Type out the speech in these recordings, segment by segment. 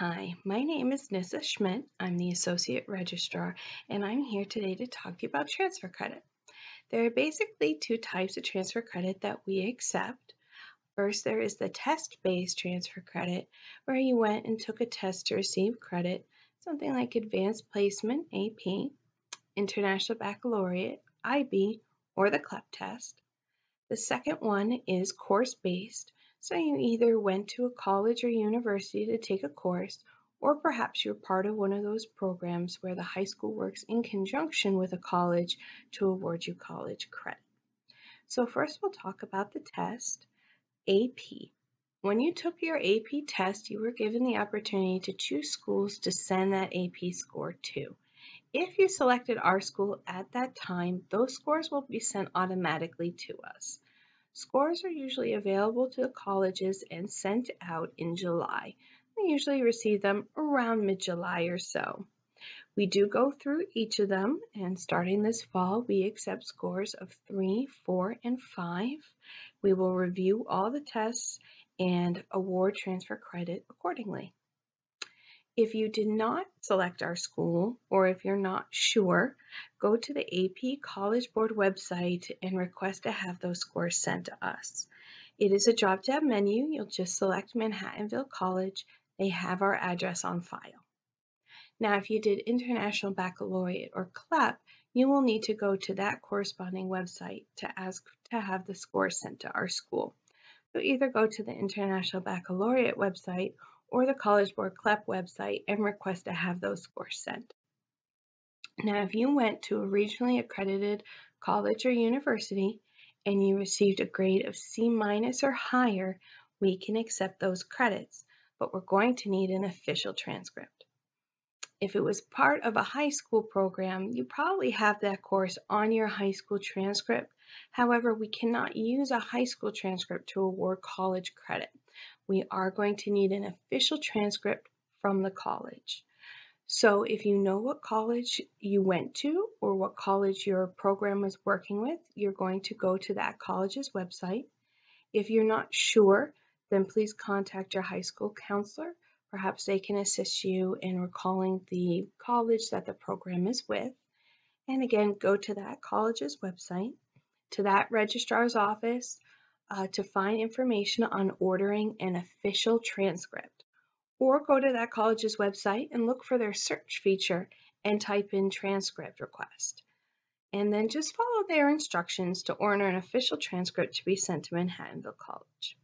Hi, my name is Nissa Schmidt. I'm the Associate Registrar, and I'm here today to talk to you about transfer credit. There are basically two types of transfer credit that we accept. First, there is the test-based transfer credit, where you went and took a test to receive credit, something like Advanced Placement, AP, International Baccalaureate, IB, or the CLEP test. The second one is course-based, so you either went to a college or university to take a course, or perhaps you're part of one of those programs where the high school works in conjunction with a college to award you college credit. So first we'll talk about the test, AP. When you took your AP test, you were given the opportunity to choose schools to send that AP score to. If you selected our school at that time, those scores will be sent automatically to us. Scores are usually available to the colleges and sent out in July. We usually receive them around mid-July or so. We do go through each of them, and starting this fall, we accept scores of 3, 4, and 5. We will review all the tests and award transfer credit accordingly. If you did not select our school, or if you're not sure, go to the AP College Board website and request to have those scores sent to us. It is a drop-down menu. You'll just select Manhattanville College. They have our address on file. Now, if you did International Baccalaureate or CLEP, you will need to go to that corresponding website to ask to have the scores sent to our school. So either go to the International Baccalaureate website or the College Board CLEP website and request to have those scores sent. Now, if you went to a regionally accredited college or university and you received a grade of C minus or higher, we can accept those credits, but we're going to need an official transcript. If it was part of a high school program, you probably have that course on your high school transcript. However, we cannot use a high school transcript to award college credit we are going to need an official transcript from the college. So if you know what college you went to or what college your program is working with, you're going to go to that college's website. If you're not sure, then please contact your high school counselor. Perhaps they can assist you in recalling the college that the program is with. And again, go to that college's website, to that registrar's office, uh, to find information on ordering an official transcript. Or go to that college's website and look for their search feature and type in transcript request. And then just follow their instructions to order an official transcript to be sent to Manhattanville College.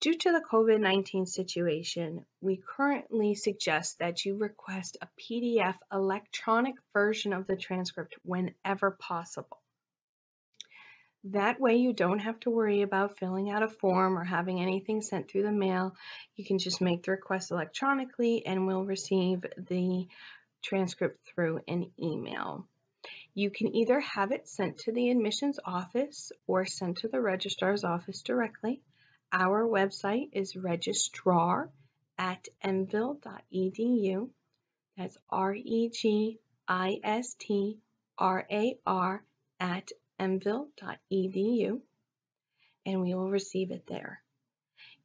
Due to the COVID-19 situation, we currently suggest that you request a PDF electronic version of the transcript whenever possible. That way you don't have to worry about filling out a form or having anything sent through the mail. You can just make the request electronically and we'll receive the transcript through an email. You can either have it sent to the admissions office or sent to the registrar's office directly. Our website is registrar at mville.edu. That's R-E-G-I-S-T-R-A-R at mville.edu and we will receive it there.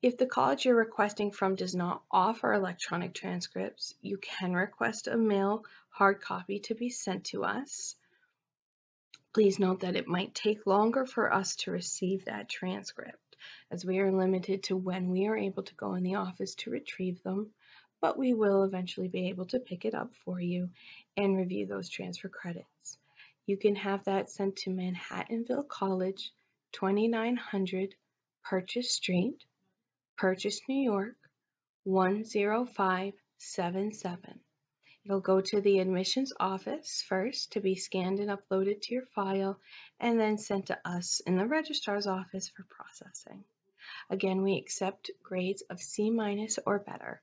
If the college you're requesting from does not offer electronic transcripts, you can request a mail hard copy to be sent to us. Please note that it might take longer for us to receive that transcript as we are limited to when we are able to go in the office to retrieve them, but we will eventually be able to pick it up for you and review those transfer credits. You can have that sent to Manhattanville College, 2900 Purchase Street, Purchase, New York, 10577. It'll go to the admissions office first to be scanned and uploaded to your file and then sent to us in the registrar's office for processing. Again, we accept grades of C minus or better.